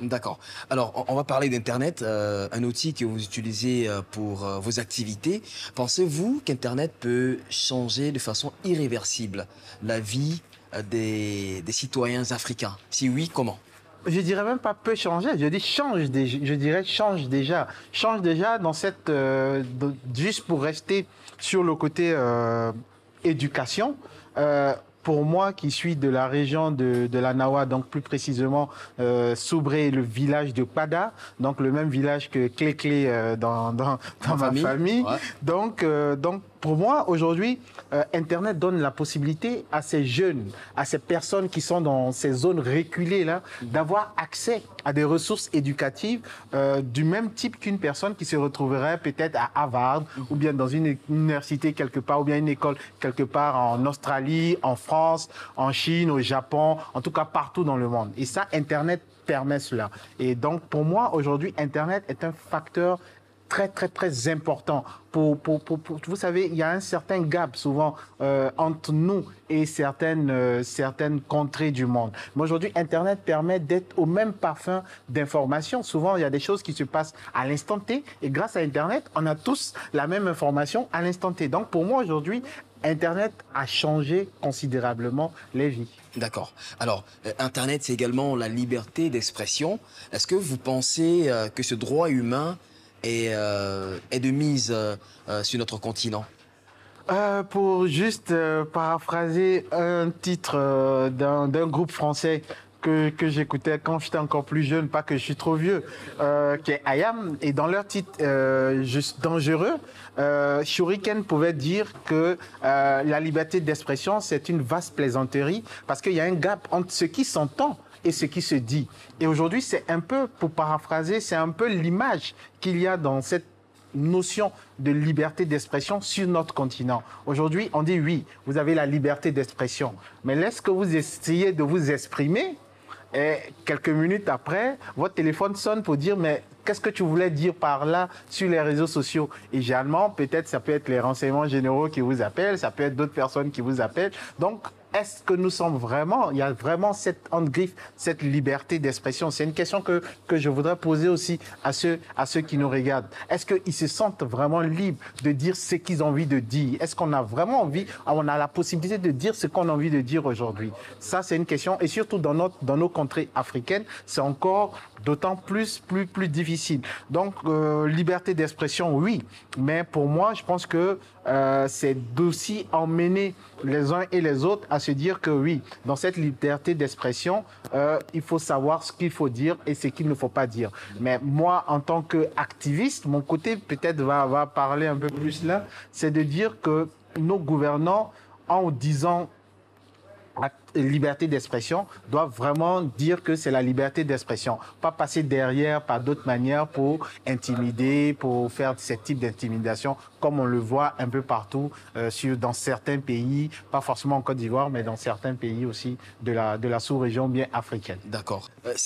D'accord. Alors, on va parler d'Internet, euh, un outil que vous utilisez euh, pour euh, vos activités. Pensez-vous qu'Internet peut changer de façon irréversible la vie des, citoyens africains? Si oui, comment? Je dirais même pas peut changer, je dis change déjà, je dirais change déjà. Change déjà dans cette juste pour rester sur le côté éducation pour moi qui suis de la région de, de la Nawa, donc plus précisément euh, Soubré, le village de Pada, donc le même village que Clé Clé euh, dans, dans, dans ma famille. Donc, euh, donc pour moi, aujourd'hui, euh, Internet donne la possibilité à ces jeunes, à ces personnes qui sont dans ces zones reculées-là, d'avoir accès à des ressources éducatives euh, du même type qu'une personne qui se retrouverait peut-être à Harvard ou bien dans une université quelque part ou bien une école quelque part en Australie, en France, en Chine, au Japon, en tout cas partout dans le monde. Et ça, Internet permet cela. Et donc, pour moi, aujourd'hui, Internet est un facteur très, très, très important. Pour, vous savez, il y a un certain gap souvent euh, entre nous et certaines, euh, certaines contrées du monde. Mais aujourd'hui, Internet permet d'être au même parfum d'information. Souvent, il y a des choses qui se passent à l'instant T et grâce à Internet, on a tous la même information à l'instant T. Donc, pour moi, aujourd'hui, Internet a changé considérablement les vies. D'accord. Alors, euh, Internet, c'est également la liberté d'expression. Est-ce que vous pensez que ce droit humain est, euh, est de mise euh, euh, sur notre continent Pour juste paraphraser un titre d'un groupe français que, que j'écoutais quand j'étais encore plus jeune, pas que je suis trop vieux, euh, qui est Ayam. Et dans leur titre euh, juste dangereux, euh, Shuriken pouvait dire que euh, la liberté d'expression, c'est une vaste plaisanterie parce qu'il y a un gap entre ce qui s'entend et ce qui se dit. Et aujourd'hui, c'est un peu, pour paraphraser, c'est un peu l'image qu'il y a dans cette notion de liberté d'expression sur notre continent. Aujourd'hui, on dit oui, vous avez la liberté d'expression, mais lorsque vous essayez de vous exprimer, et quelques minutes après, votre téléphone sonne pour dire mais qu'est-ce que tu voulais dire par là sur les réseaux sociaux? Et généralement, peut-être ça peut être les renseignements généraux qui vous appellent, ça peut être d'autres personnes qui vous appellent. Donc est-ce que nous sommes vraiment, il y a vraiment cette griffe, cette liberté d'expression? C'est une question que, que je voudrais poser aussi à ceux, à ceux qui nous regardent. Est-ce qu'ils se sentent vraiment libres de dire ce qu'ils ont envie de dire? Est-ce qu'on a vraiment envie, on a la possibilité de dire ce qu'on a envie de dire aujourd'hui? Ça, c'est une question. Et surtout dans, notre, dans nos contrées africaines, c'est encore d'autant plus, plus, plus difficile. Donc, euh, liberté d'expression, oui. Mais pour moi, je pense que euh, c'est d'aussi emmener les uns et les autres à se dire que oui, dans cette liberté d'expression, euh, il faut savoir ce qu'il faut dire et ce qu'il ne faut pas dire. Mais moi, en tant qu'activiste, mon côté peut-être va, va parler un peu plus là, c'est de dire que nos gouvernants, en disant liberté d'expression doit vraiment dire que c'est la liberté d'expression, pas passer derrière par d'autres manières pour intimider, pour faire ce type d'intimidation, comme on le voit un peu partout euh, dans certains pays, pas forcément en Côte d'Ivoire, mais dans certains pays aussi de la, de la sous-région bien africaine. D'accord. Euh,